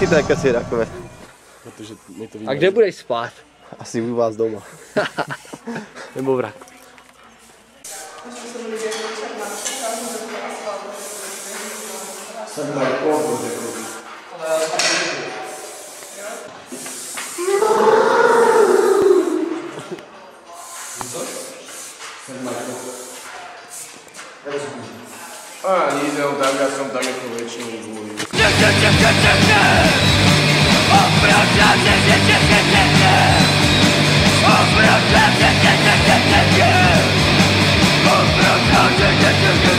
nosíte takhle si rakve? Protože my to A kde budeš spát? Asi u vás doma. Nebo v raku? A Yeah.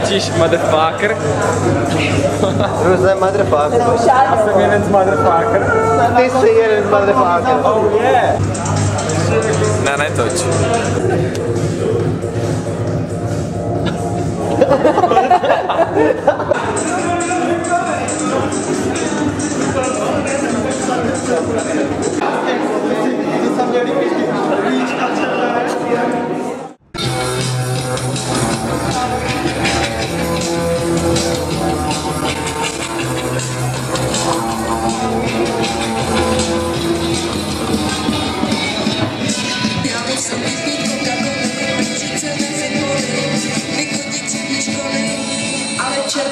Točíš motherfucker. Různé motherfucker. Já jsem jeden z motherfucker. Ty jsi jeden motherfucker. Oh yeah. Ne, netoč. Já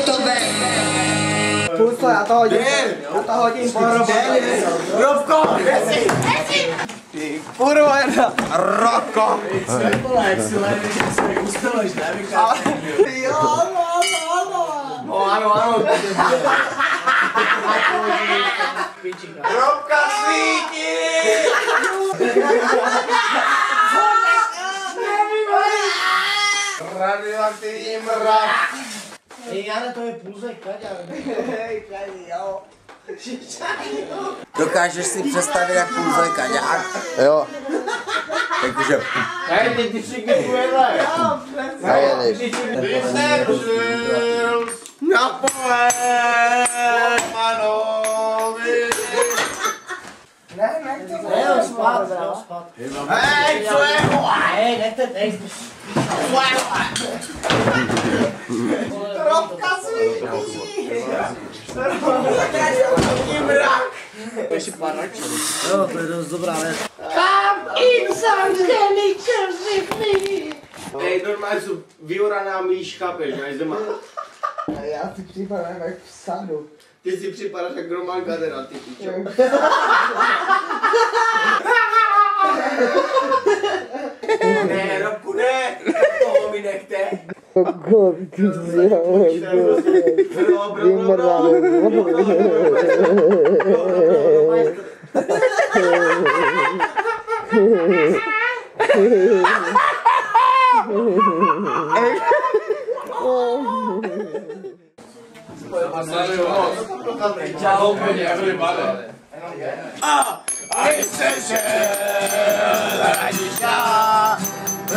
ale čertové. Pusto, já to hodím. Já to hodím po. Robko, jsi. Ty kurva jedna. Roko. Ale ty jo, no, no, no. No ano, ano. Robka svítí. Radioaktivní mrak. Dokážeš si představit, jak půlzojka dělá? Jo. Takže... Hej, teď ty všichni půjdeš. A jedeš. Když jsem žil na Poemanovi. Ne, ne, to ne. Ne, spát, spát. Hej, co je? Hej, nechte teď. Co je? Robka svítí. Radioaktivní mrak. Jo, to je dost dobrá věc. Hej, normálně jsou vyoraná míš, chápeš, já jsem Já si připadám jak v sadu. Ty si připadáš jak Roman Gadera, ty pičo. Ah! I said, I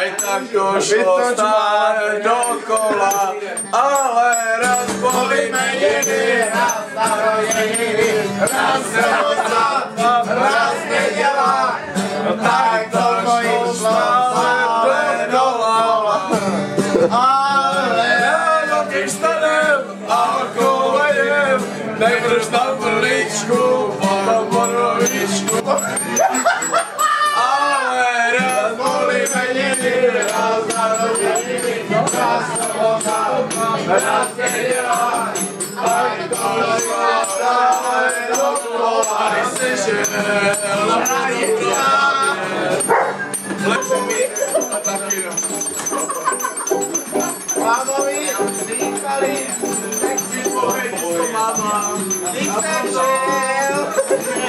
Aj tak to šlo stále dokola, ale raz boli meniny, raz narodeniny, raz sobota, raz neděla. Tak to šlo stále dokola, ale ráno když stanem a kolejem, nejdeš na poličku, potom borovičku. Mámovi říkali, nechci povědět, co máma. Vystačil.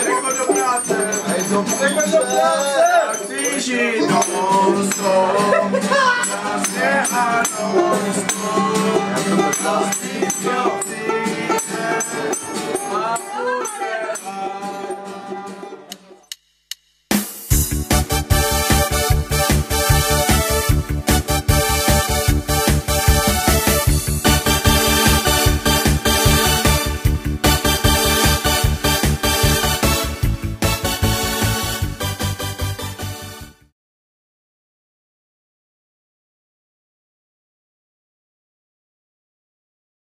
Řekl do práce. Řekl do práce. she knows so. Now say I know so. I'll